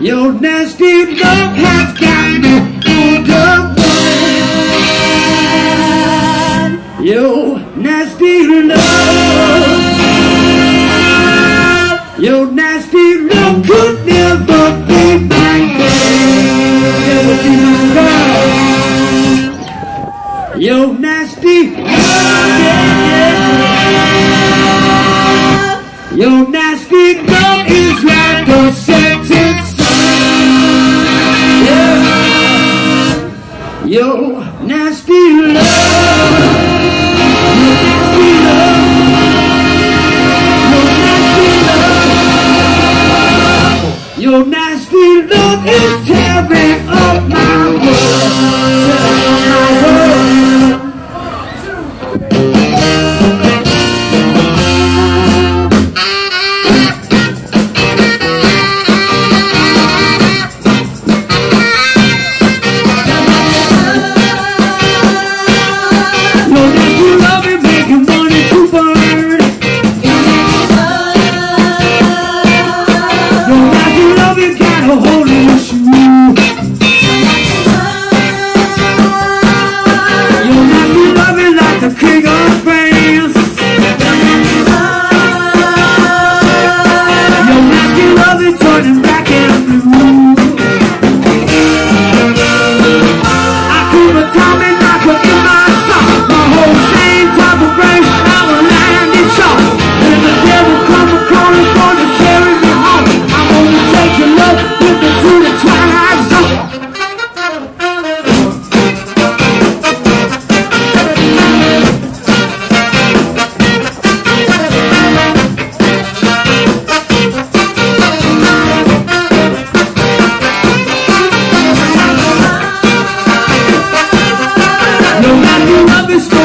Your nasty love has got me on the. Your nasty love. Your nasty love could never be my girl. Your nasty love. Your nasty love is like a 有 I hold you.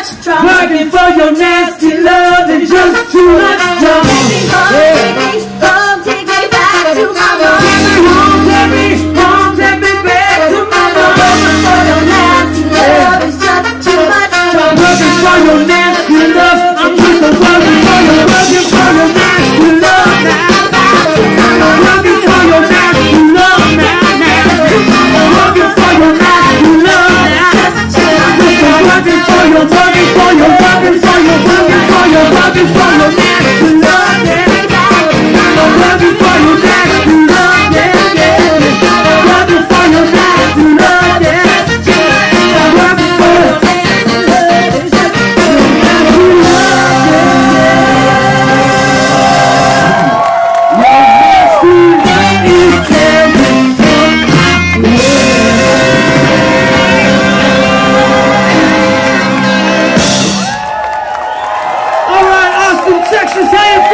much. Working for your nasty love and just too much trouble. I'm money for your Hussein